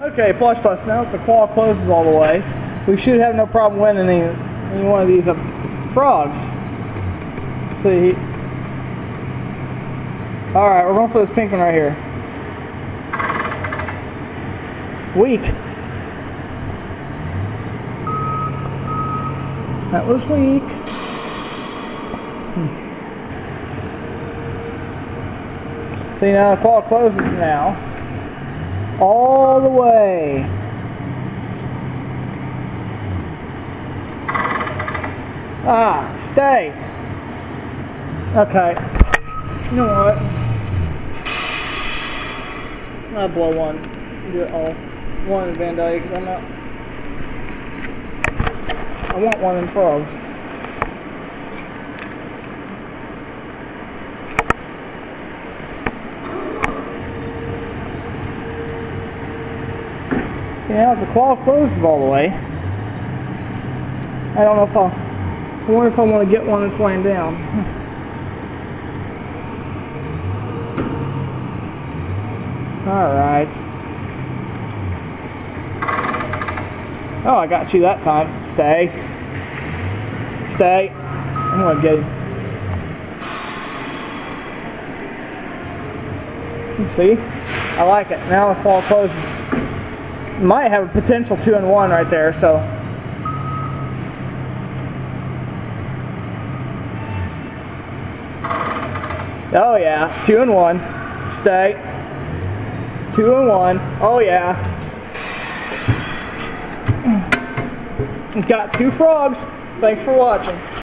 Okay, Plush Bus, now the claw closes all the way, we should have no problem winning any, any one of these uh, frogs. See. Alright, we're going for this pink one right here. Weak. That was weak. Hmm. See now the claw closes now. All the way. Ah, stay. Okay. You know what? I'll blow one. Do it all. One in Van Dyke. I'm not. I want one in frogs. Yeah, the claw closes all the way. I don't know if I'll. I wonder if I want to get one that's laying down. Alright. Oh, I got you that time. Stay. Stay. I'm going to get him. See? I like it. Now the claw closes. Might have a potential two and one right there, so. Oh yeah, two and one. Stay. Two and one. Oh yeah. Got two frogs. Thanks for watching.